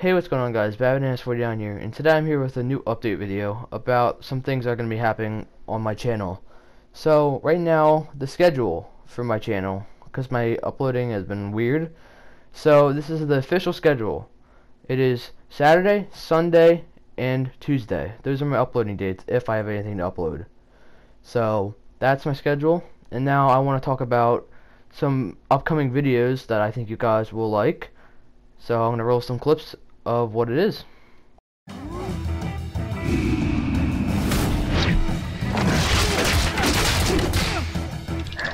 Hey, what's going on guys? Babinass40 here, and today I'm here with a new update video about some things that are going to be happening on my channel. So, right now, the schedule for my channel, because my uploading has been weird. So, this is the official schedule. It is Saturday, Sunday, and Tuesday. Those are my uploading dates, if I have anything to upload. So, that's my schedule, and now I want to talk about some upcoming videos that I think you guys will like. So I'm going to roll some clips of what it is.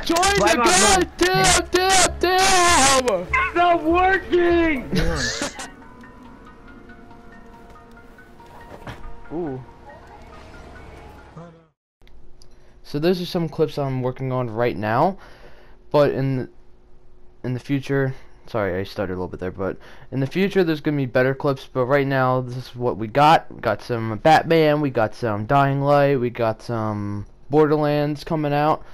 Join Why the not god! Damn, damn, damn! It's not working! Ooh. So those are some clips I'm working on right now, but in the, in the future, sorry I stuttered a little bit there, but in the future there's gonna be better clips. But right now this is what we got. We got some Batman, we got some Dying Light, we got some Borderlands coming out.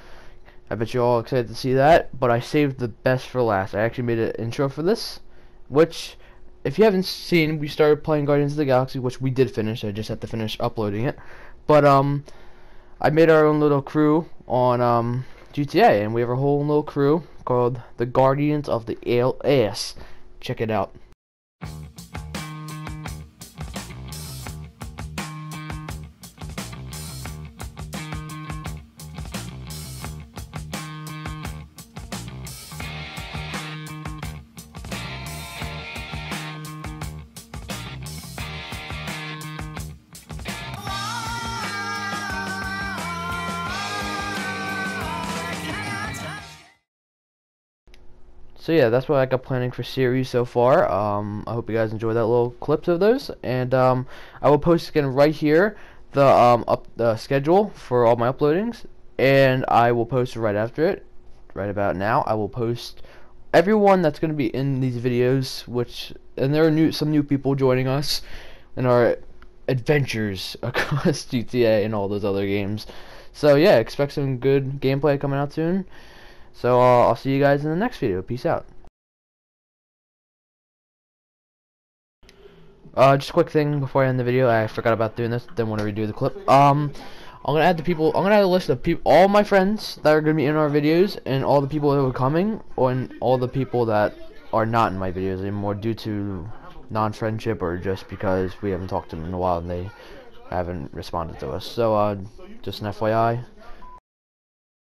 I bet you're all excited to see that. But I saved the best for last. I actually made an intro for this, which if you haven't seen, we started playing Guardians of the Galaxy, which we did finish. I just had to finish uploading it. But um, I made our own little crew on um GTA, and we have a whole little crew called the Guardians of the ALS. Check it out. So yeah, that's what I got planning for series so far. Um, I hope you guys enjoy that little clips of those, and um, I will post again right here the um up the schedule for all my uploadings, and I will post right after it, right about now. I will post everyone that's going to be in these videos, which and there are new some new people joining us in our adventures across GTA and all those other games. So yeah, expect some good gameplay coming out soon. So uh, I'll see you guys in the next video. Peace out. Uh, just a quick thing before I end the video. I forgot about doing this. Didn't want to redo the clip. Um, I'm gonna add the people. I'm gonna add a list of people, all my friends that are gonna be in our videos, and all the people that are coming, and all the people that are not in my videos anymore due to non-friendship or just because we haven't talked to them in a while and they haven't responded to us. So, uh, just an FYI.